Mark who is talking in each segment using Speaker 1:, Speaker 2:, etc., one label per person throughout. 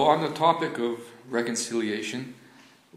Speaker 1: On the topic of reconciliation,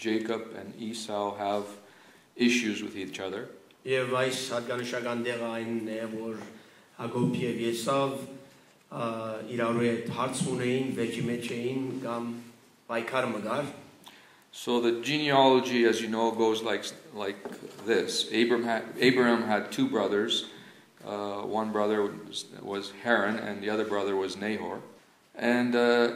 Speaker 1: Jacob and Esau have issues with each other.
Speaker 2: Եվ այս հատկանշական դեղը այնն է, որ Հակոբ եւ Եսավ ա, իրարու հետ հարց ունեին, վեճի մեջ էին կամ պայքար մգար։
Speaker 1: So the genealogy, as you know, goes like, like this Abraham had, Abraham had two brothers. Uh, one brother was, was Haran, and the other brother was Nahor. And uh,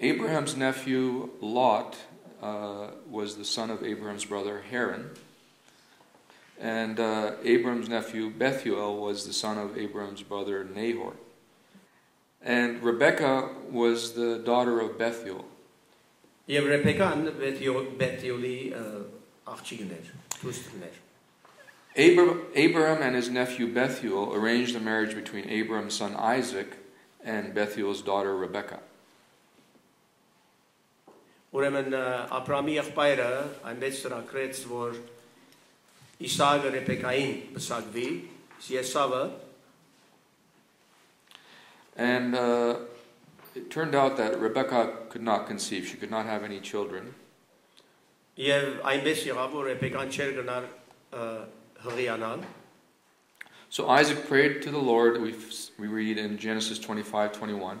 Speaker 1: Abraham's nephew Lot uh, was the son of Abraham's brother Haran. And uh, Abram's nephew Bethuel was the son of Abram's brother Nahor. And Rebekah was the daughter of Bethuel.
Speaker 2: Եվ Ռեբեկան Բեթիոլի աղջիկն էր, դուստրն էր։
Speaker 1: Abram, Abraham and his nephew Bethuel arranged the marriage between Abram's son Isaac and Bethuel's daughter Rebekah.
Speaker 2: Ուրեմն ա, Աբրամի եղբայրը այնպես ծրագրեց, որ Իսահակը Ռեբեկային բսակվի, իսկ Եսավը
Speaker 1: And uh, it turned out that Rebekah could not conceive. She could not have any children.
Speaker 2: եւ այնպես եղավ, որ Ռեբեկան չեր գնար ա, հղիանալ,
Speaker 1: So Isaac prayed to the Lord, we, we read in Genesis 25 21,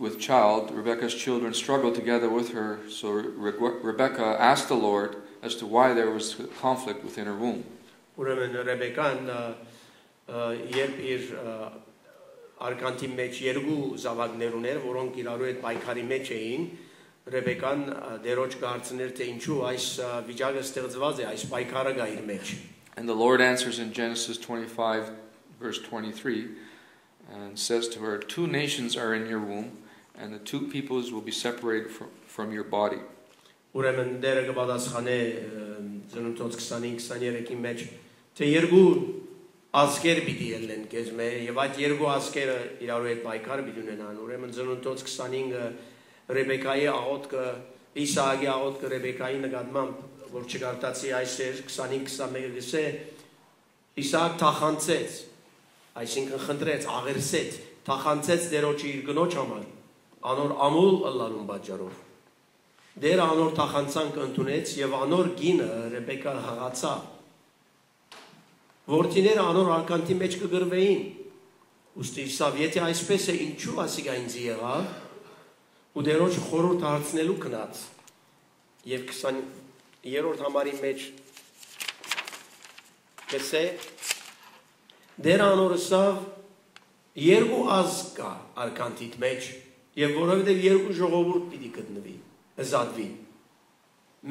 Speaker 1: with child, Rebekah's children struggled together with her. So Re- Rebekah asked the Lord as to why there was conflict within her womb.
Speaker 2: Ուրեմն Ռեբեկան ա, ա, երբ իր ա, արկանտի մեջ երկու զավակներ ուներ, որոնք իրարու հետ պայքարի մեջ էին, Ռեբեկան ա, դերոջ կարծներ թե ինչու այս ա, վիճակը ստեղծված է, այս պայքարը գա իր մեջ։
Speaker 1: And the Lord answers in Genesis 25, verse 23, and says to her, Two nations are in your womb, and the two peoples will be separated from, from your body.
Speaker 2: Ուրեմն դերը կպատասխանե ծննդոց 25-23-ի մեջ թե երկու ազգեր պիտի ելնեն քեզ մե եւ այդ երկու ազգերը իրարու հետ պայքար պիտի ունենան ուրեմն ծննդոց 25-ը Ռեբեկայի աղոթքը Իսահակի աղոթքը Ռեբեկայի նկատմամբ որ չկարտացի այսեր 25-21-ը գսե Իսահակ թախանցեց այսինքն խնդրեց աղերսեց թախանցեց դերոջի իր գնոջ համար անոր ամուլ ըլլալուն պատճառով Դեր անոր թախանցանք ընդունեց եւ անոր գինը Ռեբեկա հղացա։ Որդիները անոր արկանտի մեջ կգրվեին։ Ոստի Իսավ եթե այսպես է ինչու ասիկա ինձ եղավ ու դերոջ խորհուրդ հարցնելու կնած։ Եվ 20-րդ համարի մեջ կսե դեր անոր Իսավ երկու ազգ կա արկանտիտ մեջ եւ որովհետեւ երկու ժողովուրդ պիտի գտնվի զատվի։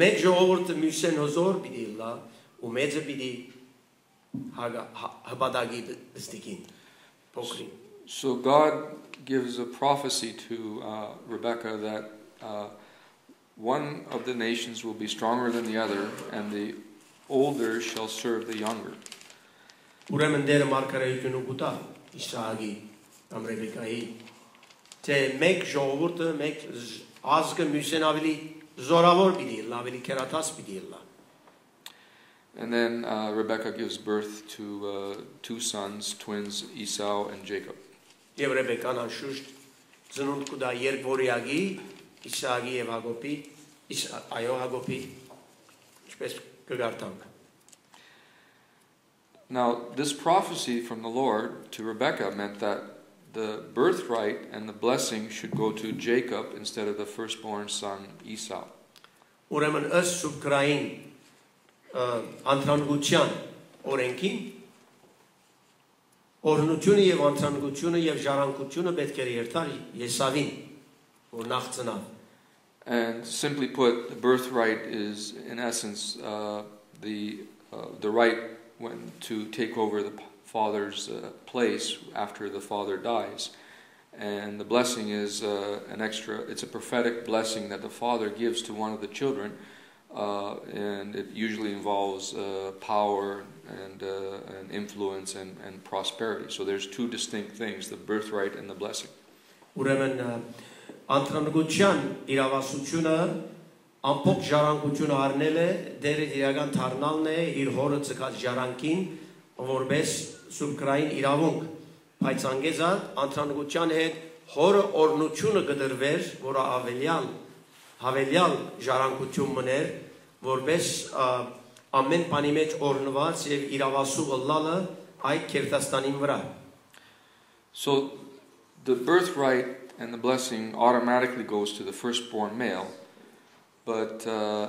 Speaker 2: Մեկ ժողովուրդը մյուսեն հոզոր պիտի լա ու մեծը պիտի հագա հպատակի ստիկին փոքրին։
Speaker 1: So God gives a prophecy to uh, Rebekah that uh, one of the nations will be stronger than the other, and the older shall serve the younger.
Speaker 2: Ուրեմն դերը մարգարեություն ու գուտա Իսահակի կամ Ռեբեկայի թե մեկ ժողովուրդը մեկ ազգը մյուսեն ավելի զորավոր պիտի ելնա, ավելի քերաթած պիտի ելնա։
Speaker 1: And then uh, Rebecca gives birth to uh, two sons, twins, Esau and Jacob.
Speaker 2: Եվ Ռեբեկան անշուշտ ծնունդ կուտա երկվորյակի Իսահակի եւ Հակոբի, Իսա- այո Հակոբի, ինչպես կգարտանք։
Speaker 1: Now, this prophecy from the Lord to Rebecca meant that the birthright and the blessing should go to Jacob instead of the firstborn son Esau.
Speaker 2: Ուրեմն ըստ սուբկրային անտրանգության օրենքին օրնությունը եւ անտրանգությունը եւ ժառանգությունը պետք է երթալ Եսավին, որ նախ ծնավ։
Speaker 1: And simply put, the birthright is, in essence, uh, the, uh, the right when to take over the father's uh, place after the father dies. And the blessing is uh, an extra, it's a prophetic blessing that the father gives to one of the children. Uh, and it usually involves uh, power and, uh, and influence and, and prosperity. So there's two distinct things the birthright and the blessing.
Speaker 2: Ուրեմն անտրանգության իրավասությունը ամբողջ ժառանգությունը առնել է դեր իրական դառնալն է իր հորը ցկած ժառանգին որպես սուբկրային իրավունք բայց անգեզա անտրանգության հետ հորը օրնությունը գդրվեր որը ավելյալ հավելյալ ժառանգություն մներ որպես ամեն բանի մեջ օրնված եւ իրավասու ըլլալը այդ Քերտաստանին վրա
Speaker 1: So the birthright and the blessing automatically goes to the firstborn male, but uh,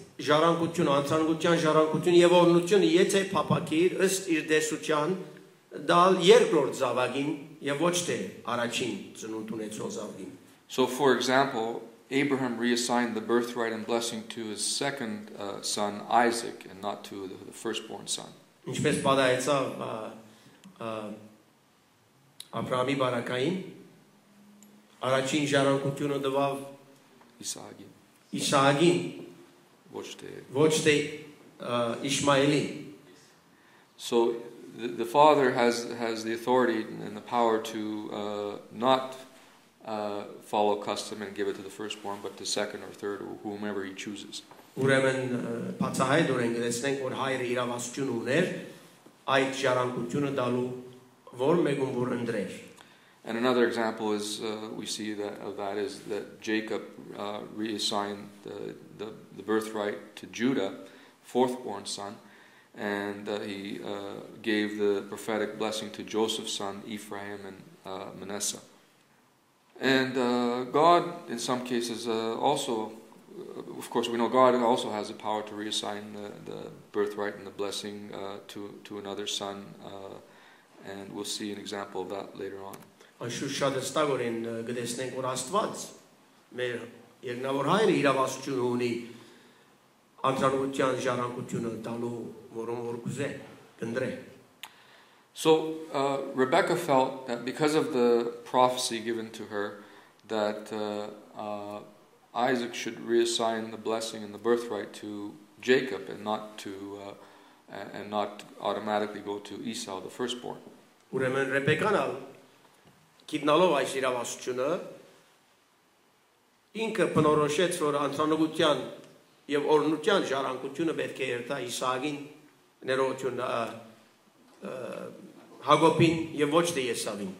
Speaker 2: ժառանգությունը անտրանգության ժառանգությունը եւ օրնությունը եթե փապակիր ըստ իր դեսության դալ երկրորդ զավագին եւ ոչ թե առաջին ծնունդ ունեցող զավգին
Speaker 1: So, for example, Abraham reassigned the birthright and blessing to his second uh, son Isaac and not to the, the firstborn son.
Speaker 2: Ինչպես պատահեցավ Աբրահամի բարակային առաջին ժառանգությունը տվավ
Speaker 1: Isaac,
Speaker 2: Իսահակին,
Speaker 1: watch the-
Speaker 2: ոչ թե ա, Իշմայելին։
Speaker 1: So the, the father has, has the authority and the power to uh, not uh, follow custom and give it to the firstborn, but to second or third or whomever he chooses.
Speaker 2: Ուրեմն ա, բացահայտորեն գտեսնենք, որ հայրը իրավասություն ուներ այդ ժառանգությունը տալու որ մեկում որ ընդրեր։
Speaker 1: And another example is uh, we see that of that is that Jacob uh, reassigned the, the, the birthright to Judah, fourthborn son, and uh, he uh, gave the prophetic blessing to Joseph's son Ephraim and uh, Manasseh. And uh, God, in some cases, uh, also, uh, of course, we know God also has the power to reassign the, the birthright and the blessing uh, to, to another son, uh, and we'll see an example of that later on.
Speaker 2: Անշուշտ շատ հստակորեն ա, գտեսնենք, որ Աստված մեր երկնավոր հայրը իրավասություն ունի անտրանգության ժառանգությունը տալու որում որ կուզե, կնդրե։
Speaker 1: So uh, Rebecca felt that because of the prophecy given to her, that uh, uh, Isaac should reassign the blessing and the birthright to Jacob and not to uh, a- and not automatically go to Esau, the firstborn.
Speaker 2: Ուրեմն Ռեբեկան ալ գիտնալով այս իրավասությունը ինքը բնորոշեց, որ անցանողության եւ օրնության ժառանգությունը պետք է երթա Իսահակին ներողություն ա, ա, Հակոբին եւ ոչ թե Եսավին։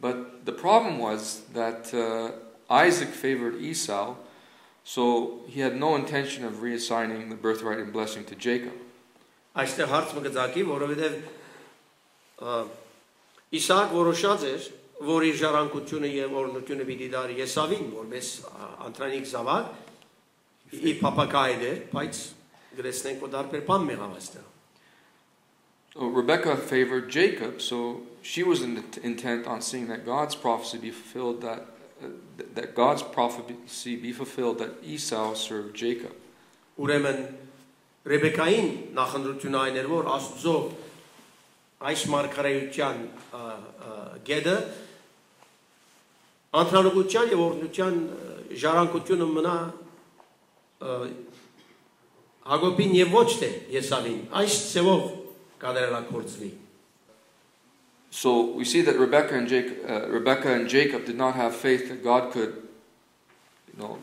Speaker 1: But the problem was that uh, Isaac favored Esau, so he had no intention of reassigning the birthright and blessing to Jacob.
Speaker 2: Այստեղ հարց մը գծակի, որովհետեւ ա, Իսահակ որոշած էր, որ իր ժառանգությունը եւ օրնությունը պիտի դարի Եսավին, որպես անտրանիկ զավակ, իր փապակայր էր, բայց գրեցնենք որ դարբեր բան մեղավ այստեղ։
Speaker 1: So Rebecca favored Jacob, so she was in intent on seeing that God's prophecy be fulfilled, that uh, that God's prophecy be fulfilled, that Esau served Jacob.
Speaker 2: Ուրեմն Ռեբեկային նախնդրությունը այն էր, որ Աստծո այս մարգարեության ա, ա, գեդը անթրալուկության եւ օրնության ա, ժառանգությունը մնա ա, Հակոբին եւ ոչ թե Եսավին այս ծևով կադրելակորձվի
Speaker 1: So we see that Rebecca and, Jacob, uh, Rebecca and Jacob did not have faith that God could, you know,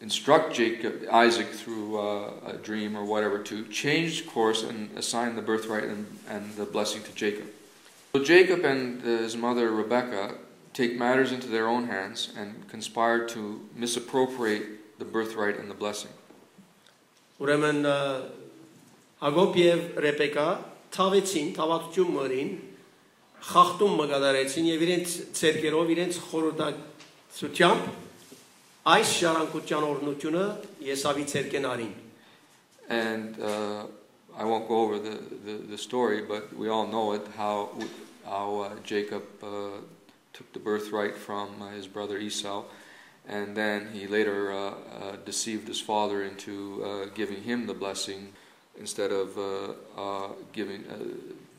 Speaker 1: instruct Jacob, Isaac through uh, a dream or whatever to change course and assign the birthright and, and the blessing to Jacob. So Jacob and his mother Rebecca take matters into their own hands and conspire to misappropriate the birthright and the blessing.
Speaker 2: Ուրեմն Հակոբ եւ Ռեբեկա թավեցին, թավատություն մորին, խախտում մգադարեցին եւ իրենց ցերկերով իրենց խորհրդակցությամբ այս շարանկության օրնությունը Եսավի ցերկեն արին։
Speaker 1: And uh, I won't go over the, the, the story, but we all know it how, how uh, Jacob uh, took the birthright from uh, his brother Esau, and then he later uh, uh, deceived his father into uh, giving him the blessing instead of uh, uh, giving,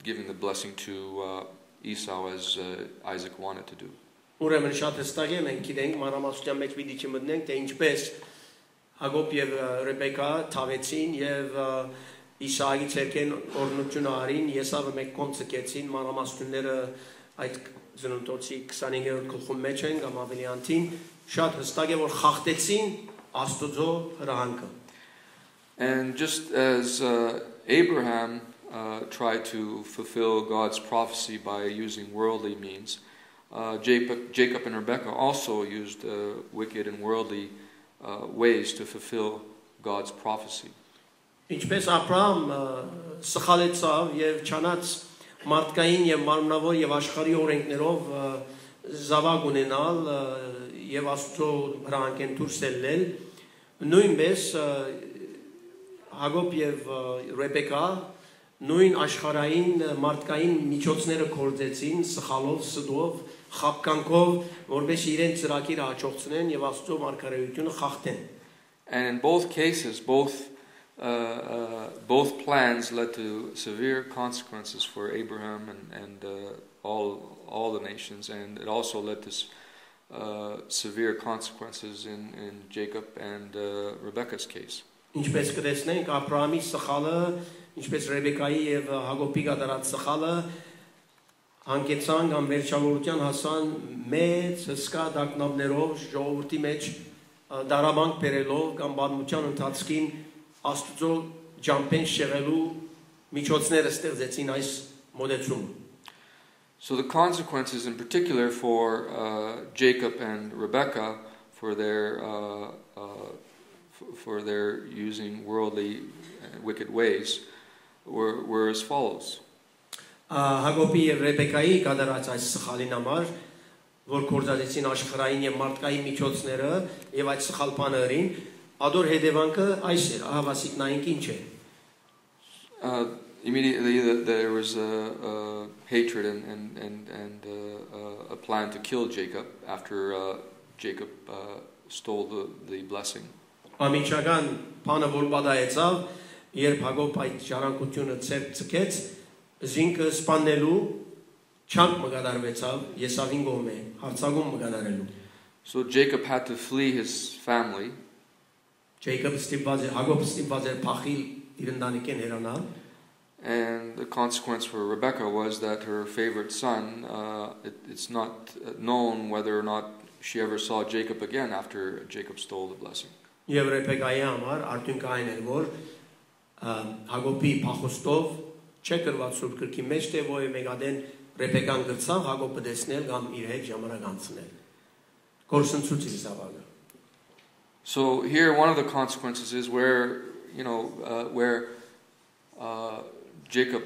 Speaker 1: giving the blessing to Esau as Isaac wanted to do.
Speaker 2: Ուրեմն շատ հստակ է մենք գիտենք մանրամասնության մեջ պիտի չմտնենք թե ինչպես Հակոբ եւ Ռեբեկա թավեցին եւ Իսահակի ցերկեն օրնությունը արին, Եսավը մեկ կողմ ցկեցին մանրամասնությունները այդ զնունտոցի 25-րդ գլխում մեջ են կամ ավելի անտին շատ հստակ է որ խախտեցին Աստուծո հրահանգը
Speaker 1: And just as uh, Abraham uh, tried to fulfill God's prophecy by using worldly means, uh, Jacob, Jacob and Rebekah also used uh, wicked and worldly uh, ways to fulfill God's prophecy.
Speaker 2: Ինչպես Աբրահամ ա, սխալեցավ եւ չանաց մարդկային եւ մարմնավոր եւ աշխարհի օրենքներով զավակ ունենալ եւ Աստծո հրահանգեն դուրս ելնել նույնպես Հակոբ եւ Ռեբեկա նույն աշխարհային մարդկային միջոցները կորցեցին սխալով, սդով, խապկանքով, որպես իրենց ծրագիրը հաջողցնեն եւ Աստծո մարգարեությունը խախտեն։
Speaker 1: And in both cases, both, uh, uh, both plans led to severe consequences for Abraham and, and uh, all, all the nations, and it also led to severe consequences in, in Jacob and Rebecca's case.
Speaker 2: Ինչպես կտեսնենք Աբրահամի սխալը, ինչպես Ռեբեկայի եւ Հակոբի կատարած սխալը հանգեցան կամ վերջավորության հասան մեծ հսկա դակնաբներով ժողովրդի մեջ դարամանք բերելով կամ բանության ընթացքին Աստծո ջամփեն շեղելու միջոցները ստեղծեցին այս մոդեցումը։
Speaker 1: So the consequences, in particular, for uh, Jacob and Rebecca, for their uh, uh, for their using worldly, uh, wicked ways, were, were as follows.
Speaker 2: Հակոբի եւ Ռեբեկայի կատարած այս սխալին համար, որ կորզածեցին աշխարհային եւ մարդկային միջոցները եւ այդ սխալ բաներին, ադոր հետևանքը այս էր, ահա վասիկնային ինչ է։
Speaker 1: Uh, immediately, the, there was a, a hatred and and and, and uh, uh, a plan to kill Jacob after uh, Jacob uh, stole the, the blessing.
Speaker 2: Ամիջական բանը որ բադայեցավ, երբ Հակոբ այդ ժառանգությունը ծեր ցկեց, զինքը սպանելու չանք մգադարվեցավ Եսավին գոմե, հարցակում մգադարելու։
Speaker 1: So Jacob had to flee his family,
Speaker 2: Ջեյկոբ ստիպված է, Հակոբ ստիպված էր փախիլ իր ընտանիքին հեռանալ։
Speaker 1: and the consequence for Rebecca was that her favorite son. Uh, it, it's not known whether or not she ever saw Jacob again after Jacob stole the blessing.
Speaker 2: Եվ Ռեբեկայի համար արդյունքը այն էր, որ Հակոբի փախոստով չկրված սուրբ գրքի մեջ թե ոյ մեգադեն Ռեբեկան գրծավ Հակոբը տեսնել կամ իր հետ ժամանակ անցնել։ Կորսնցուց իր զավակը։
Speaker 1: So here, one of the consequences is where you know uh, where uh, Jacob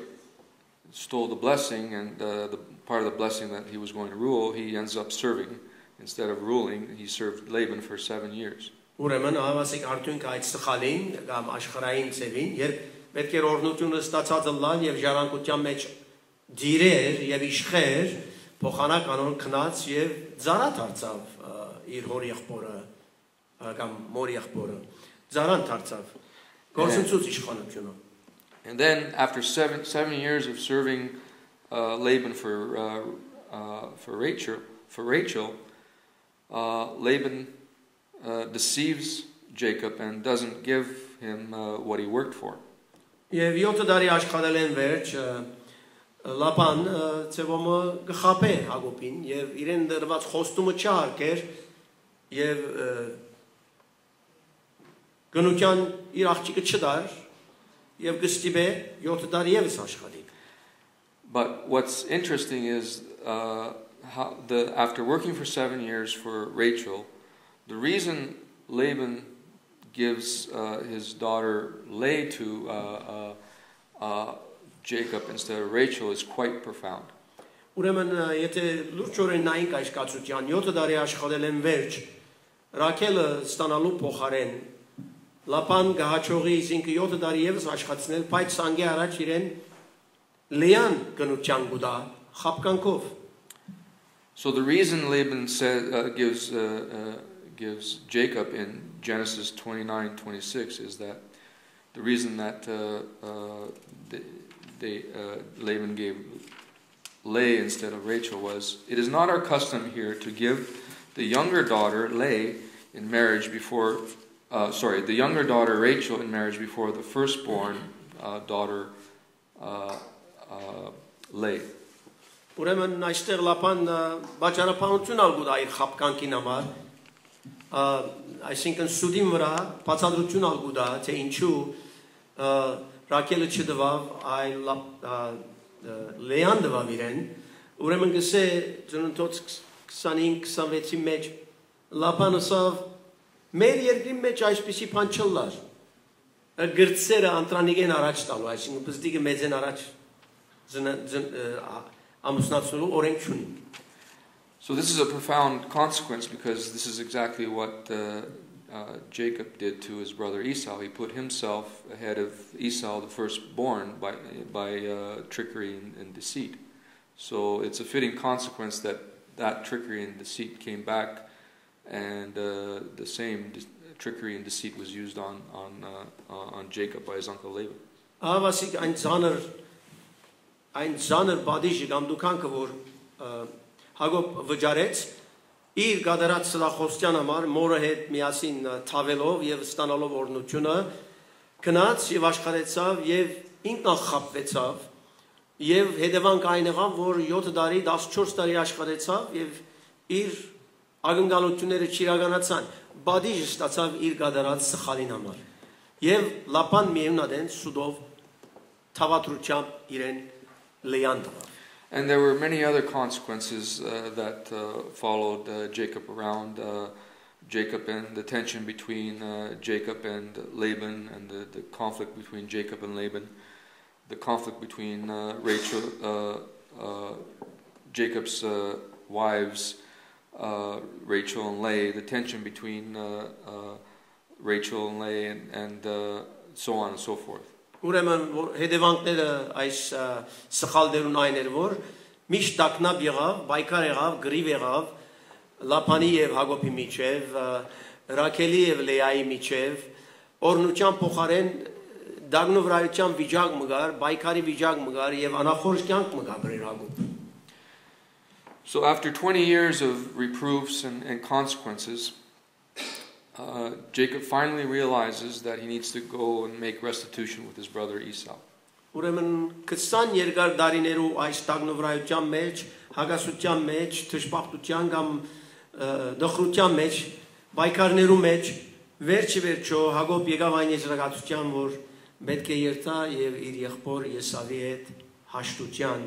Speaker 1: stole the blessing, and uh, the part of the blessing that he was going to rule, he ends up serving instead of ruling. He served Laban for seven years.
Speaker 2: Ուրեմն ավասիկ արդյունքը այդ սխալին կամ աշխարհային ծևին, երբ պետք է օրնությունը ստացածը լալ եւ ժառանգության մեջ դիրեր եւ իշխեր, փոխանականon քնած եւ զարատ արծավ ա, իր հոր եղբորը ա, Կամ մոր եղբորը։ Զարան դարձավ։ Գործընծուց իշխանությունը։
Speaker 1: And then, after seven, seven years of serving uh, Laban for, uh, uh, for Rachel, for Rachel uh, Laban uh, deceives Jacob and doesn't give him uh, what he worked for.
Speaker 2: Եվ 7 տարի աշխատել են վերջ Լապան ծևոմը գխապե Հակոբին եւ իրեն դրված խոստումը չհարկեր եւ գնության իր աղջիկը չդար եւ գստիբե 7 տարի եւս աշխատի։
Speaker 1: But what's interesting is uh, how the, after working for seven years for Rachel, the reason Laban gives uh, his daughter Leah to uh, uh, uh, Jacob instead of Rachel is quite profound.
Speaker 2: Ուրեմն ը, եթե լուրջորեն նայենք այս կացության 7 տարի աշխատել են վերջ Ռաքելը ստանալու փոխարեն Լապան գահաչողի 7 տարի եւս աշխատել, բայց առաջ իրեն լեան գուտա խապկանքով
Speaker 1: So the reason Laban said, uh, gives, uh, uh, gives Jacob in Genesis 29 26 is that the reason that uh, uh, they, uh, Laban gave Leah instead of Rachel was it is not our custom here to give the younger daughter Leah in marriage before uh, sorry, the younger daughter Rachel in marriage before the firstborn uh, daughter uh, uh, Leah.
Speaker 2: Ուրեմն այստեղ լապան բաճարապանություն ալգուտ այր խապկանքին համար այսինքն սուդի վրա բացատրություն ալգուտ է թե ինչու ը, Ռաքելը չդվավ այլ Լեան դվավ իրեն ուրեմն գսե ծննդոց 25-26-ի մեջ լապանը սավ մեր երկրի մեջ այսպիսի բան չլար Ը, գրծերը անտրանիգեն առաջ տալու այսինքն բզդիկը մեծեն առաջ զն զն ը, ա- ամուսնացնելու օրենք չունի
Speaker 1: So this is a profound consequence because this is exactly what uh, uh, Jacob did to his brother Esau. He put himself ahead of Esau, the firstborn, by by uh, trickery and, and deceit. So it's a fitting consequence that that trickery and deceit came back, and uh, the same trickery and deceit was used on on uh, on Jacob by his uncle Laban.
Speaker 2: Ահավասիկ այն ցաներ այն ցաներ բադիժը կամ դուքանքը որ Հակոբ վճարեց իր գադարած սլախոստյան համար մորը հետ միասին թավելով եւ ստանալով օրնությունը գնաց եւ աշխատեցավ եւ ինքնախապվեցավ եւ հետևանք այն եղավ որ 7 տարի 14 տարի աշխատեցավ եւ իր ակնկալությունները չիրականացան բադիժը ստացավ իր գադարած սխալին համար եւ լապան միևնադեն սուդով թավատրությամբ իրեն լեան տվավ
Speaker 1: And there were many other consequences uh, that uh, followed uh, Jacob around. Uh, Jacob and the tension between uh, Jacob and Laban, and the, the conflict between Jacob and Laban, the conflict between uh, Rachel, uh, uh, Jacob's uh, wives, uh, Rachel and Leah, the tension between uh, uh, Rachel and Leah, and, and uh, so on and so forth.
Speaker 2: Ուրեմն որ հետևանքները այս ա, սխալ դերուն այն էր որ միշտ տակնապ եղավ, բայկար եղավ, գրիվ եղավ Լապանի եւ Հակոբի միջև, ա, Ռաքելի եւ Լեայի միջև, օրնության փոխարեն դագնովրայության վիճակ մգար, բայկարի վիճակ մգար եւ անախորժ կյանք մգա բրեր Հակոբ։
Speaker 1: So, after 20 years of reproofs and, and consequences, uh, Jacob finally realizes that he needs to go and make restitution with his brother Esau.
Speaker 2: Ուրեմն 20 երկար դարիներու այս տագնովրայության մեջ, հագասության մեջ, թշպապտության կամ դխրության մեջ, բայկարներու մեջ վերջի վերջո Հակոբ եկավ այն եզրակացության, որ պետք է երթա եւ իր եղբոր Եսավի հետ հաշտության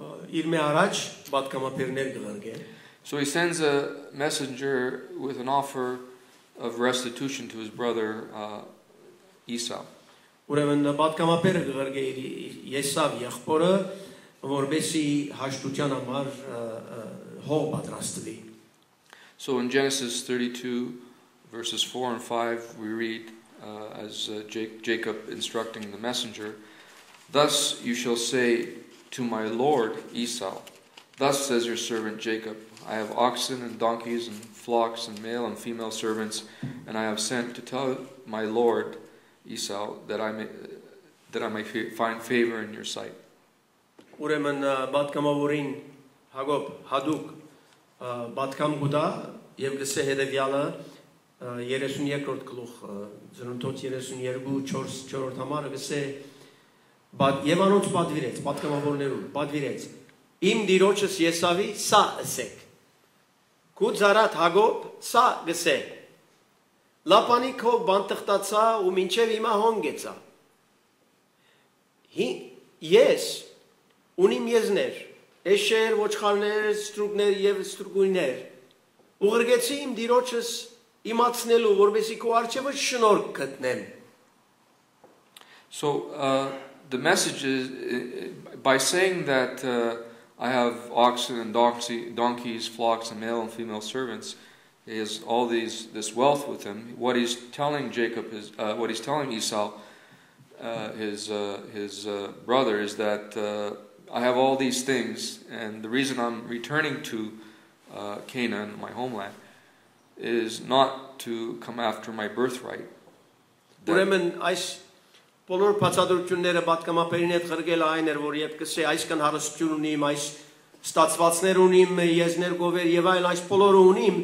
Speaker 2: ը, իր մե առաջ պատկամապերներ գլարգե
Speaker 1: so, he sends a messenger with an offer of restitution to his brother uh, Esau.
Speaker 2: Ուրեմն պատկամապերը կղրգե իր Եսավ եղբորը, որբեսի հաշտության համար ը, ը, հող պատրաստվի։
Speaker 1: So in Genesis 32, verses 4 and 5, we read uh, as uh, Ja- Jacob instructing the messenger, Thus you shall say to my lord Esau, Thus says your servant Jacob, I have oxen and donkeys and flocks and male and female servants, and I have sent to tell my lord Esau that I may, that I may fi- find favor in your sight.
Speaker 2: Ուրեմն ը, պատկամավորին Հակոբ հadouk պատկամ գուտա եւ գսե հետեւյալը ը, 32-րդ գլուխ ծննդոց 32 4 4-րդ համարը գսե եւ անոնց պատվիրեց պատկամավորներուն պատվիրեց. Իմ դիրոջս Եսավի սա ասեք քու ծարատ Հակոբ սա գսե. Լապանիկով բանտղտացա ու մինչև հիմա հոնգեցա հի ես ունիմ եզներ, էշեր, ոչխարներ, ստրուկներ եւ ստրուկույներ։ Ուղրգեցի իմ դիրոջս իմացնելու, որովհետեւ քո արջևը շնորհք գտնեմ։
Speaker 1: So uh, the message is uh, by saying that uh, I have oxen and donkey, donkeys, flocks, and male and female servants, he has all these this wealth with him. What he's telling Jacob is uh, what he's telling Esau, uh, his uh, his uh, brother, is that I have all these things, and the reason I'm returning to Canaan, my homeland, is not to come after my birthright. That,
Speaker 2: բոլոր բացատրությունները պատկամապերին հետ խրգելը այն էր, որ երբ կսե այսքան հարստություն ունիմ, այս ստացվածներ ունիմ, եզներ գովեր եւ այլ այս բոլորը ունիմ,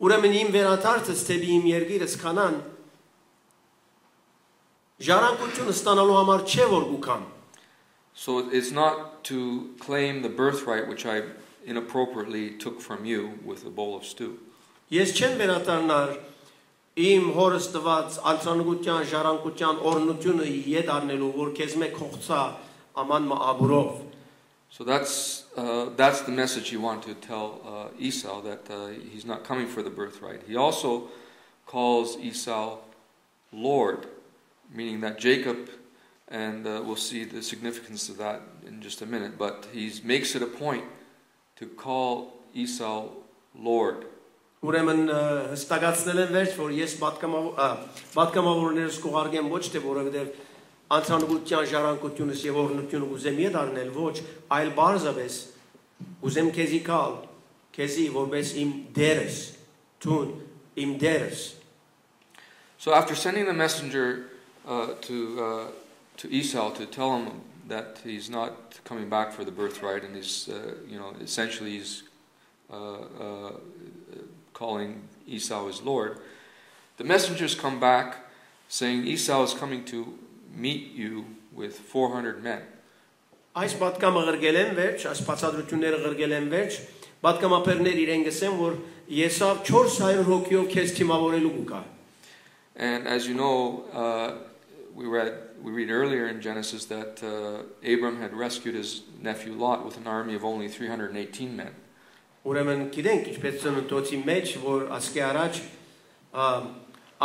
Speaker 2: ուրեմն իմ վերաթարցս թեպի իմ երկիրս կանան ժառանգությունը ստանալու համար չէ որ գուքան
Speaker 1: So it's not to claim the birthright which I inappropriately took from you with a bowl of stew.
Speaker 2: Ես չեմ վերադառնար իմ հորս տված անցանկության, ժառանգության օրնությունը իդ առնելու, որ քեզ մեկ հողցա աման մաբուրով։
Speaker 1: So that's uh, that's the message he wanted to tell uh, Esau that uh, he's not coming for the birthright. He also calls Esau Lord, meaning that Jacob, and uh, we'll see the significance of that in just a minute. But he makes it a point to call Esau Lord.
Speaker 2: Ուրեմն ը, հստակացնել են վերջ, որ ես պատկամավոր ա, պատկամավորներս կողարկեմ ոչ թե որովհետև անցանկության, ժառանգությունս եւ օրնությունը ուզեմ իդ առնել, ոչ, այլ բարձավես ուզեմ քեզի կալ, քեզի որպես իմ դերս, տուն իմ դերս
Speaker 1: So after sending the messenger uh, to uh, to Esau to tell him that he's not coming back for the birthright, and he's uh, you know essentially he's uh, uh, calling Esau his lord, the messengers come back saying Esau is coming to meet you with 400 men.
Speaker 2: Այս պատկամը ղրգել են վերջ, այս բացատրությունները ղրգել են վերջ, պատկամապերներ իրեն գսեն, որ Եսավ 400 հոգիով քեզ թիմավորելու կուկա։
Speaker 1: And as you know, uh, we read we read earlier in Genesis that uh, Abram had rescued his nephew Lot with an army of only 318 men.
Speaker 2: Ուրեմն գիտենք ինչպես ծննդոցի մեջ, որ ասկե առաջ ա,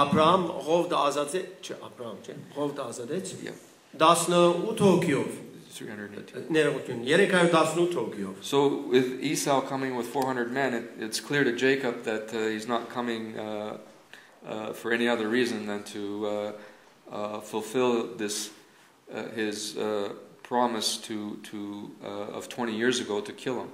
Speaker 2: Աբրահամ Ղովդը ազատեց, չէ, Աբրահամ, չէ, Ղովդը ազատեց
Speaker 1: Yeah.
Speaker 2: 18 հոգիով,
Speaker 1: 318.
Speaker 2: ներողություն, 318 հոգիով։
Speaker 1: So with Esau coming with 400 men, it, it's clear to Jacob that uh, he's not coming uh, uh, for any other reason than to uh, uh, fulfill this uh, his uh, promise to to uh, of 20 years ago to kill him.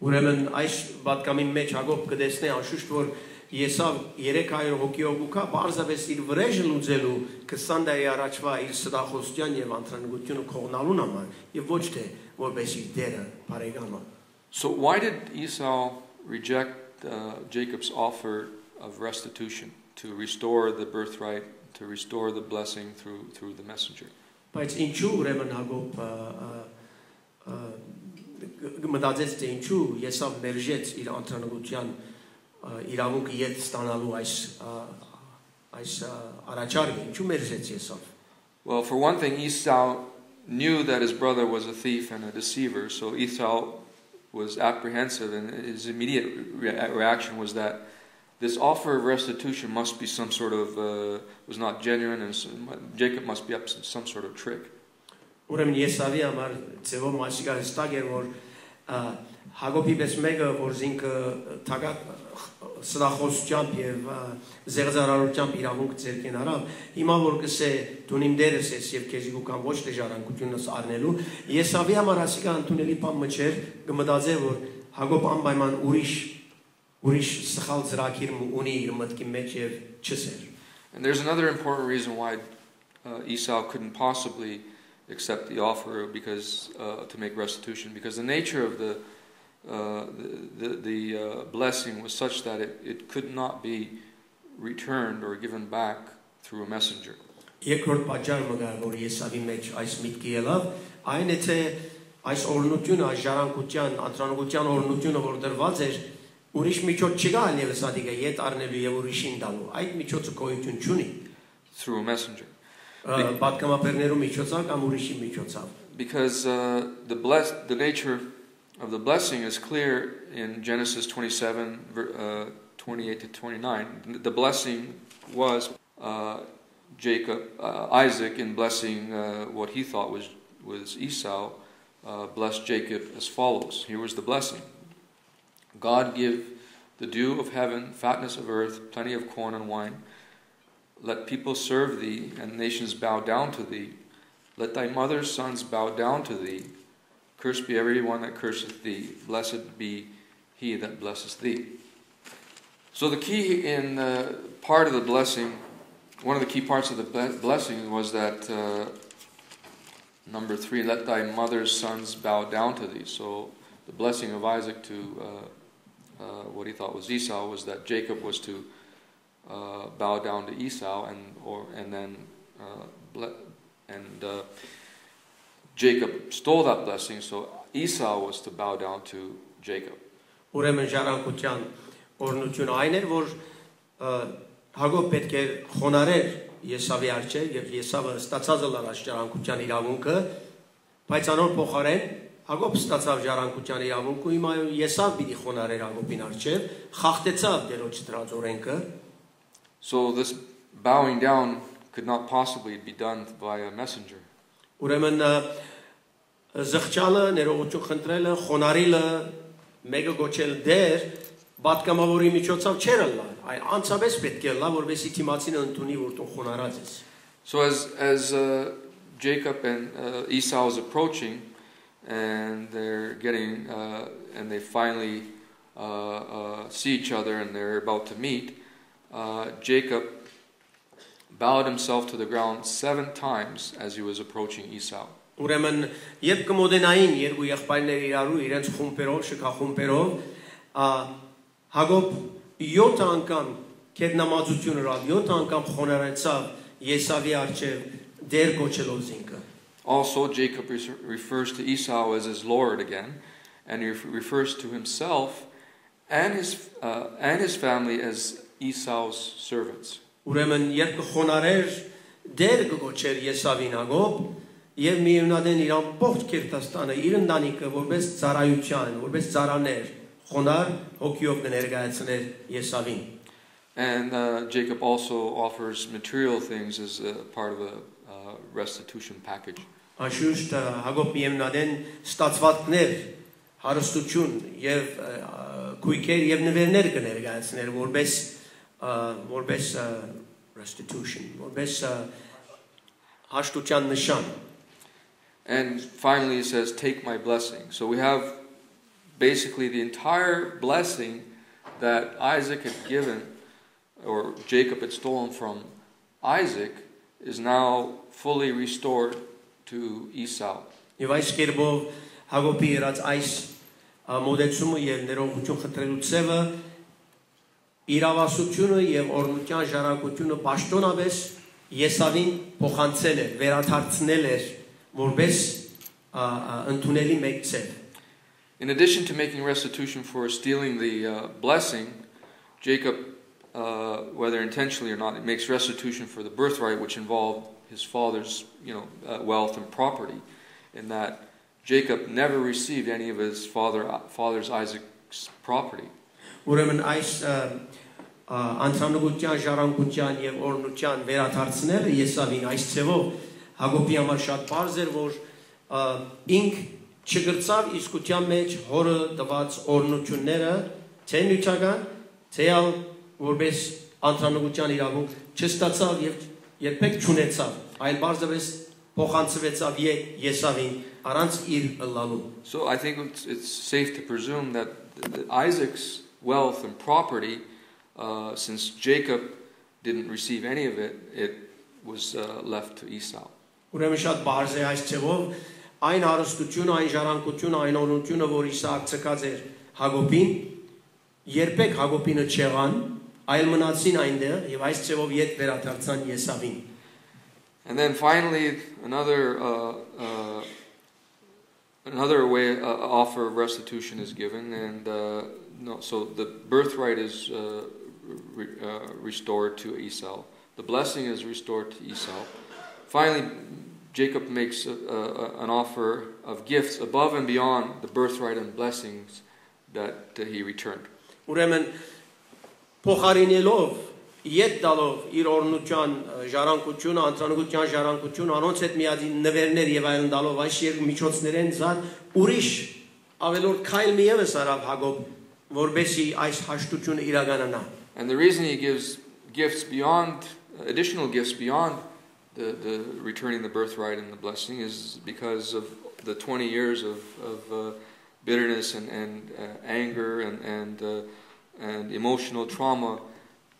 Speaker 2: Ուրեմն այս պատկամի մեջ Հակոբ կտեսնի անշուշտ որ Եսավ 300 հոգիով ուքա բարձավես իր վրեժը լուծելու 20 տարի առաջվա իր սդախոսության եւ անտրանգությունը կողնալու համար եւ ոչ թե որպես իր դերը բարեկամը
Speaker 1: So why did Esau reject uh, Jacob's offer of restitution to restore the birthright, to restore the blessing through through the messenger?
Speaker 2: բայց ինչու ուրեմն Հակոբ ա, ա, ա, գմտածեց թե ինչու Եսավ մերժեց իր անտրանգության ա, իրավունքը իդ ստանալու այս ա, այս ա, առաջարկը ինչու մերժեց Եսավ
Speaker 1: Well, for one thing, Esau knew that his brother was a thief and a deceiver, so Esau was apprehensive, and his immediate rea- reaction was that this offer of restitution must be some sort of uh, was not genuine, and so- Jacob must be up to some sort of trick.
Speaker 2: Ուրեմն Եսավի համար ձևով մասիկա հստակ էր որ ա, Հակոբի պես մեկը որ զինքը թագատ սրախոսությամբ եւ զեղզարարությամբ իրավունք ձերքեն արավ հիմա որ կսե դու իմ դերս ես եւ քեզի կան ոչ թե ժառանգությունս առնելու Եսավի համար ասիկա ընդունելի բան մչեր կմտածե որ Հակոբ անպայման ուրիշ ուրիշ սխալ ծրագիր ունի իր մտքի մեջ եւ չսեր
Speaker 1: And there's another important reason why uh, Esau couldn't possibly accept the offer because uh, to make restitution, because the nature of the uh, the, the, the uh, blessing was such that it, it could not be returned or given back through a messenger.
Speaker 2: Երկրորդ պատճառը մգար որ Եսավի մեջ այս միտքը ելավ, այն է թե այս օրնությունը, այս ժառանգության, անտրանողության օրնությունը, որ դրված էր, ուրիշ միջոց չկա այլևս ադիգա ետ առնելու եւ ուրիշին տալու։ Այդ միջոցը գոյություն չունի։
Speaker 1: through a messenger.
Speaker 2: Ա, Պատկամապերներու միջոցով կամ ուրիշի միջոցով։
Speaker 1: Because uh, the, bless, the nature of the blessing is clear in Genesis 27, ver- uh, 28 to 29. The blessing was uh, Jacob, uh, Isaac, in blessing uh, what he thought was, was Esau, uh, blessed Jacob as follows. Here was the blessing God give the dew of heaven, fatness of earth, plenty of corn and wine. Let people serve thee, and nations bow down to thee. Let thy mother's sons bow down to thee. Cursed be every one that curseth thee. Blessed be he that blesseth thee. So the key in uh, part of the blessing, one of the key parts of the blessing was that uh, number three, let thy mother's sons bow down to thee. So the blessing of Isaac to uh, uh, what he thought was Esau was that Jacob was to uh, bow down to Esau, and or and then uh, and uh, Jacob stole that blessing, so Esau was to bow down to Jacob.
Speaker 2: Ուրեմն ժառանգության օրնությունը այն էր, որ Հակոբ պետք է խոնարեր Եսավի արչեր եւ Եսավը ստացած լար այս ժառանգության իրավունքը, բայց անոր փոխարեն Հակոբ ստացավ ժառանգության իրավունքը, հիմա Եսավ պիտի խոնարեր Հակոբին արչեր, խախտեցավ դերոջ դրած օրենքը,
Speaker 1: So this bowing down could not possibly be done by a messenger.
Speaker 2: ուրեմն ա, զղջալը, ներողություն խնդրելը, խոնարիլը, մեկը գոչել դեր Բատկամավորի միջոցով չեր լա, այլ անցապես պետք է լա, որովհետեւ թիմացինը ընդունի, որ դու խոնարած ես։
Speaker 1: So as as uh, Jacob and uh, Esau is approaching, and they're getting, uh, and they finally uh, uh, see each other, and they're about to meet, uh, Jacob bowed himself to the ground seven times as he was approaching Esau.
Speaker 2: Ուրեմն երբ կմոդենային երկու եղբայրներ իրարու իրենց խումբերով, շքախումբերով, ա Հակոբ 7 անգամ կետնամածություն ուրալ, 7 անգամ խոնարեցավ Եսավի արչև դեր գոչելով զինքը։
Speaker 1: Also, Jacob re- refers to Esau as his Lord again, and he ref- refers to himself and his, uh, and his family as Esau's servants.
Speaker 2: Ուրեմն երբ կխոնարեր դեր կգոչեր Եսավին Հակոբ եւ միևնադեն իր ամբողջ Կերտաստանը իր ընտանիքը որպես ծառայության, որպես ծառաներ խոնար հոգիով կներկայացներ Եսավին։
Speaker 1: And uh, Jacob also offers material things as a part of a uh, restitution package.
Speaker 2: Անշուշտ Հակոբ միևնադեն ստացվածքներ, հարստություն եւ ա, քույքեր եւ նվերներ կներկայացներ որպես ա, որպես ա, restitution, որպես ա, հաշտության նշան։
Speaker 1: And finally, he says, Take my blessing. So we have basically the entire blessing that Isaac had given, or Jacob had stolen from Isaac, is now fully restored to Esau.
Speaker 2: Եվ այս կերպով Հակոբի երած այս ա, մոդեցումը եւ ներողություն խնդրելու ցևը իրավասությունը եւ օրնության ժառանգությունը պաշտոնապես Եսավին փոխանցել է, վերադարձնել է որպես ա, ա, ընդունելի մեկ ցև։
Speaker 1: In addition to making restitution for stealing the uh, blessing, Jacob, uh, whether intentionally or not, makes restitution for the birthright, which involved his father's, you know, uh, wealth and property. In that Jacob never received any of his father, father's Isaac's property.
Speaker 2: Ուրեմն այս ա, անցանուգության, ժառանգության եւ օրնության վերաթարցնելը Եսավին այս ցևով Հակոբի համար շատ բարձ էր, որ ինք չգրծավ իսկության մեջ հորը տված օրնությունները, թե նյութական, թե ալ որպես անցանուգության իրավունք չստացավ եւ երբեք չունեցավ, այլ բարձրապես փոխանցվեցավ Եսավին առանց իր ըլլալու։
Speaker 1: So I think it's, it's safe to presume that Isaac's wealth and property, uh, since Jacob didn't receive any of it, it was uh, left to Esau.
Speaker 2: Ուրեմն շատ բարձ է այս ցևով այն հարստությունը, այն ժառանգությունը, այն օրնությունը, որ Իսահակ ցկած էր Հակոբին, երբեք Հակոբինը չեղան, այլ մնացին այնտեղ եւ այս ցևով իդ վերադարձան Եսավին։
Speaker 1: And then finally, another uh, uh, another way uh, offer of restitution is given, and uh, no, so the birthright is uh, re, uh, restored to Esau. The blessing is restored to Esau. Finally, Jacob makes a, a, an offer of gifts above and beyond the birthright and blessings that he returned.
Speaker 2: Ուրեմն փոխարինելով իդ տալով իր օրնության ժառանգությունը, անցանուգության ժառանգությունը, անոնց հետ միադին նվերներ եւ այլն տալով այս երկու միջոցներեն զատ ուրիշ ավելորդ քայլ մի եւս արավ Հակոբ, որբեսի այս հաշտությունը իրականանա։
Speaker 1: And the reason he gives gifts beyond, additional gifts beyond the, the returning the birthright and the blessing is because of the 20 years of, of uh, bitterness and, and uh, anger and, and, uh, and emotional trauma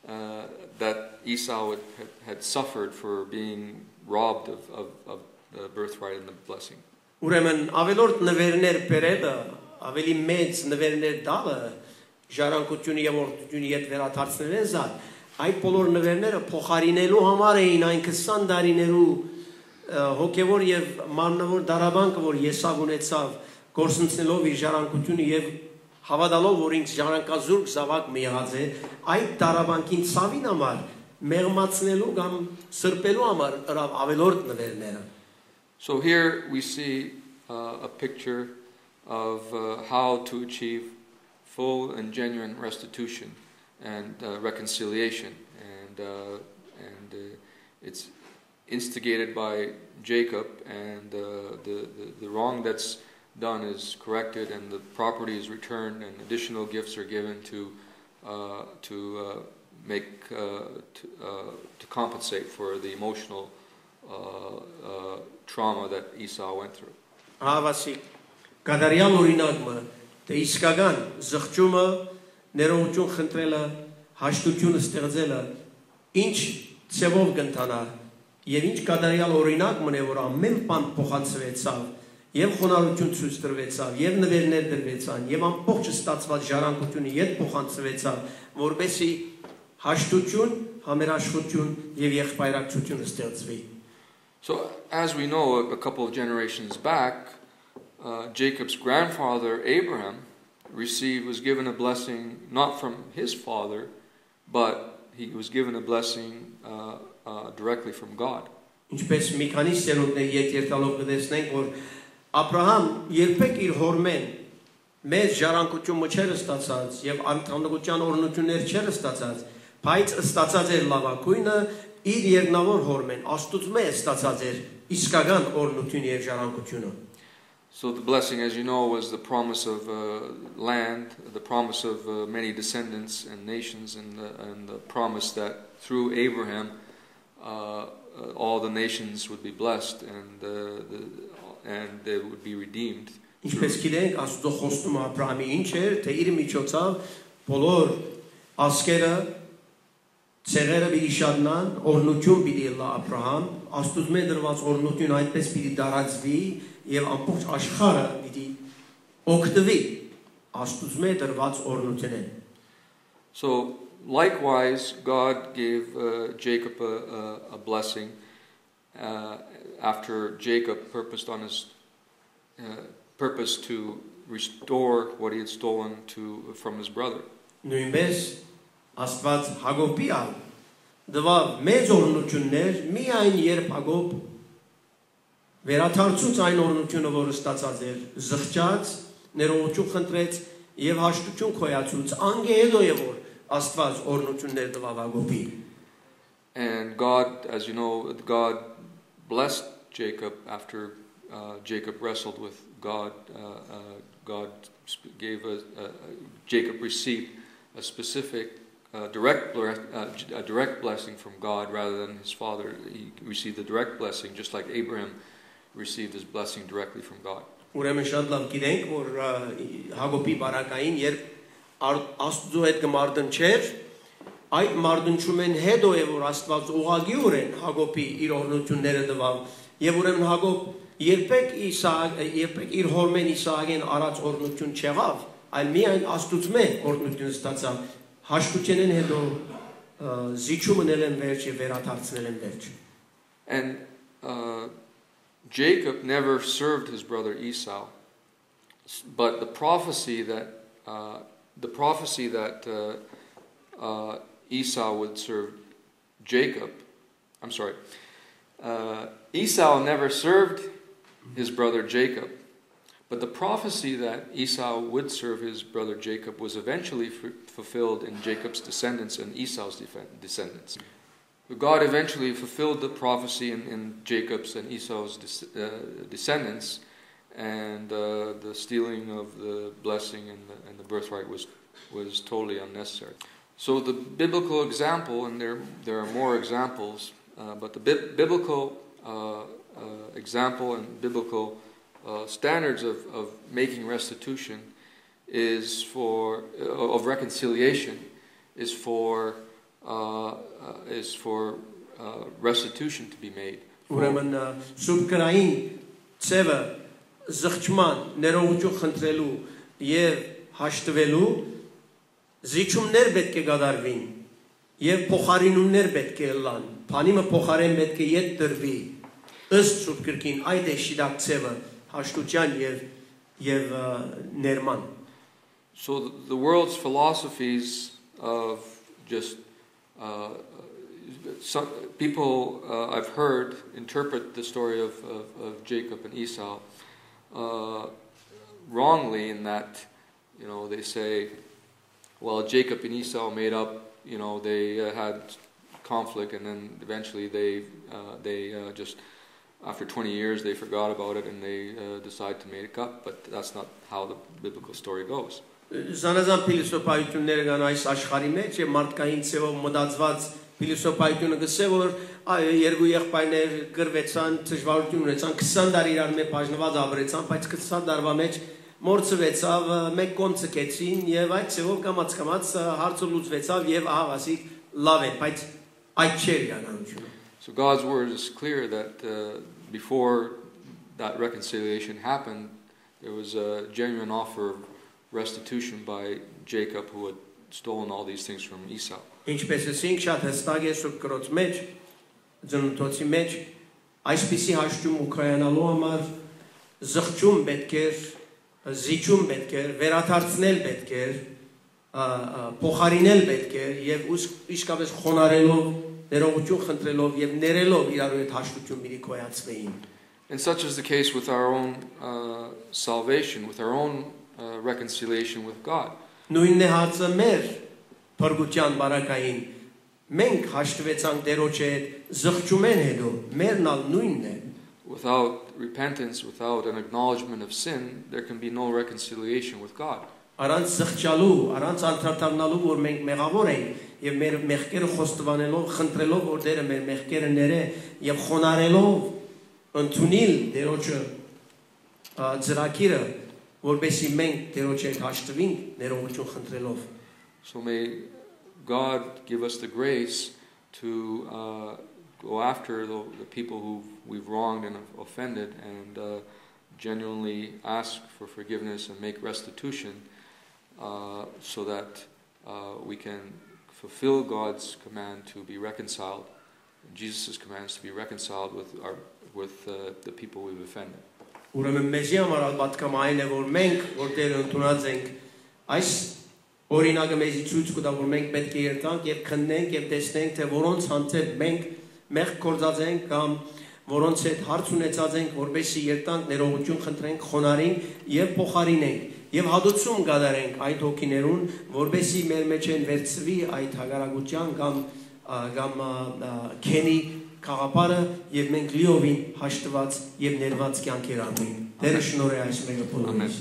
Speaker 1: uh, that Esau had, had, had suffered for being robbed of, of, of the birthright and the blessing.
Speaker 2: Ուրեմն ավելորդ նվերներ բերելը, ավելի մեծ նվերներ տալը ժառանգությունը եւ օրդությունը իդ վերադարձնելը զատ այդ բոլոր նվերները փոխարինելու համար էին այն 20 տարիներու հոգևոր եւ մարմնավոր դարաբանկը որ Եսավ ունեցավ գործընծնելով իր ժառանգությունը եւ հավատալով որ ինքս ժառանգազուրկ զավակ մի եղած է այդ դարաբանկին ցավին համար մեղմացնելու կամ սրբելու համար ավելորդ նվերները
Speaker 1: So here we see uh, a picture of uh, how to achieve full and genuine restitution and uh, reconciliation. And, uh, and uh, it's instigated by Jacob, and the, the, the wrong that's done is corrected, and the property is returned, and additional gifts are given to uh, to uh, make uh, to, to, compensate for the emotional trauma that Esau went through.
Speaker 2: Avasi, ka dariam դե իսկական զղջումը ներողություն խնդրելը հաշտությունը ստեղծելը ինչ ցևով կընթանա եւ ինչ կադարյալ օրինակ մնե որ ամեն բան փոխանցվեցավ եւ խոնարհություն ցույց տրվեցավ եւ նվերներ դրվեցան եւ ամբողջ ստացված ժառանգությունը իդ փոխանցվեցավ որբեսի հաշտություն համերաշխություն եւ եղբայրակցություն ստեղծվի
Speaker 1: So, as we know, a couple of generations back, uh, Jacob's grandfather Abraham received was given a blessing not from his father, but he was given a blessing uh, uh, directly from God.
Speaker 2: Ինչպես մի քանի սերունդներ ետ երթալով կտեսնենք, որ Աբրահամ երբեք իր հորմեն մեծ ժառանգություն մչերը ստացած եւ անթանդության օրնություններ չեր ստացած, բայց ստացած էր լավակույնը իր երկնավոր հորմեն Աստուծմե ստացած էր իսկական օրնություն եւ ժառանգությունը։
Speaker 1: So, the blessing, as you know, was the promise of uh, land, the promise of uh, many descendants and nations, and the, and the promise that through Abraham uh, uh, all the nations would be blessed and, uh, the, and they would be redeemed.
Speaker 2: Ինչպես գիտենք, Աստծո խոստումը Աբրահամի ինչ էր, թե իր միջոցով բոլոր ասկերը ցեղերը պիտի շարնան, օրնություն պիտի լա Աբրահամ, Աստուծո դրված օրնություն այդպես պիտի դարածվի եւ ամբողջ աշխարհը պիտի օգտվի Աստուծո դրված օրնությունեն։
Speaker 1: So, likewise, God gave uh, Jacob a, a, a blessing uh, after Jacob purposed on his uh, purpose to restore what he had stolen to from his brother.
Speaker 2: Նույնպես Աստված Հակոբի ալ դվավ մեծ օրնություններ միայն երբ Հակոբ վերաթարցուց այն օրնությունը, որը ստացած էր, զղջաց, ներողություն խնդրեց եւ հաշտություն քոյացուց անգե հետո եւ որ Աստված օրնություններ տվավ Հակոբի։
Speaker 1: And God, as you know, God blessed Jacob after uh, Jacob wrestled with God. Uh, uh, God sp- gave a, a, a- Jacob received a specific uh, direct ble- uh, j- a direct blessing from God rather than his father. He received a direct blessing, just like Abraham received his blessing directly from God.
Speaker 2: Ուրեմն շատ լավ գիտենք, որ Հակոբի բարակային երբ Աստծո հետ կմարդն չէր, այդ մարդունչումեն հետո է որ Աստված ուղագիորեն Հակոբի իր օրնությունները տվավ եւ ուրեմն Հակոբ երբեք Իսահակ երբեք իր հորմեն Իսահակեն արած օրնություն չեղավ, այլ միայն Աստծո օրնություն ստացավ։ Հաշտությունեն հետո զիջումն ելեն վերջ եւ վերադարձնել են վերջ։
Speaker 1: And uh, Jacob never served his brother Esau, but the prophecy that uh, the prophecy that uh, uh, Esau would serve Jacob, I'm sorry, uh, Esau never served his brother Jacob, but the prophecy that Esau would serve his brother Jacob was eventually f- fulfilled in Jacob's descendants and Esau's descendants. God eventually fulfilled the prophecy in, in Jacob's and Esau's des- uh, descendants, and uh, the stealing of the blessing and the, and the birthright was, was totally unnecessary. So, the biblical example, and there, there are more examples, uh, but the bi- biblical uh, uh, example and biblical uh, standards of, of making restitution is for, of reconciliation, is for uh, is for uh, restitution to be made.
Speaker 2: Ուրեմն գրային ծևը զղջման, ներողություն խնդրելու եւ հաշտվելու զիջումներ պետք է գդարվին եւ փոխարինումներ պետք է լան։ Փանիմը փոխարեն պետք է յետ դրվի։ Ըստ սուրբ գրքին այդ է շիդակ ծևը հաշտության եւ եւ ներման։
Speaker 1: So the world's philosophies of just uh, some people uh, I've heard interpret the story of, of, of Jacob and Esau uh, wrongly in that you know they say, well Jacob and Esau made up, you know they uh, had conflict and then eventually they uh, they just after 20 years they forgot about it and they decide to make up, but that's not how the biblical story goes.
Speaker 2: Զանազան փիլիսոփայություններ կան այս աշխարհի մեջ եւ մարդկային ցեվով մտածված փիլիսոփայությունը գսե որ երկու եղբայրներ գրվեցան դժվարություն ունեցան 20 տարի իրար մեջ բաժնված ապրեցան բայց 20 տարվա մեջ մորցվեցավ մեկ կողմ ցկեցին եւ այդ ցեվով կամած կամած հարցը լուծվեցավ եւ ահավասի լավ է բայց այդ չէր իրականությունը
Speaker 1: So God's word is clear that uh, before that reconciliation happened, there was a genuine offer of restitution by Jacob who had stolen all these things from Esau.
Speaker 2: Ինչպես ասինք շատ հստակ է սուրբ կրոց մեջ ծնունդոցի մեջ այսպիսի հաշտում ու կայանալու համար զղջում պետք էր զիջում պետք էր վերաթարցնել պետք էր ա, ա, փոխարինել պետք էր եւ ուս- իսկապես խոնարելով ներողություն խնդրելով եւ ներելով իրարու հետ հաշտություն մի կոյացվեին
Speaker 1: And such is the case with our own uh, salvation, with our own uh, reconciliation with God.
Speaker 2: նույնն է հարցը մեր փրկության բարակային մենք հաշտվեցանք Տերոջի հետ զղջում են հետո մերնալ նույնն է
Speaker 1: Without repentance, without an acknowledgement of sin, there can be no reconciliation with God.
Speaker 2: Առանց զղջալու, առանց անդրադառնալու, որ մենք մեղավոր ենք եւ մեր մեղքերը խոստովանելով, խնդրելով, որ Տերը մեր մեղքերը ներե եւ խոնարելով ընդունիլ Տերոջը ծրակիրը, որբեսի մենք Տերոջի հետ հաշտվենք ներողություն խնդրելով։
Speaker 1: So may God give us the grace to uh, go after the, the people who we've wronged and offended and uh, genuinely ask for forgiveness and make restitution uh, so that uh, we can fulfill God's command to be reconciled, Jesus' commands to be reconciled with, our, with uh, the people we've offended.
Speaker 2: Ուրեմն մեզի համար ալբատկամ այն է, որ մենք, որ Տերը ընդունած ենք, այս օրինակը մեզի ցույց կտա, որ մենք պետք է երթանք եւ քննենք եւ տեսնենք, թե որոնց հանդեպ մենք մեղք կործած ենք կամ որոնց հետ հարց ունեցած ենք, որբեսի երթանք ներողություն խնդրենք, խոնարհենք եւ փոխարինենք։ եւ հադուցում կատարենք այդ հոգիներուն, որբեսի մեր մեջ են վերծվի այդ հագարագության կամ կամ քենի խաղապարը եւ մենք լիովին հաշտված եւ ներված կյանքեր անենք։ Տերը շնորհե այս մեկը բոլորին։.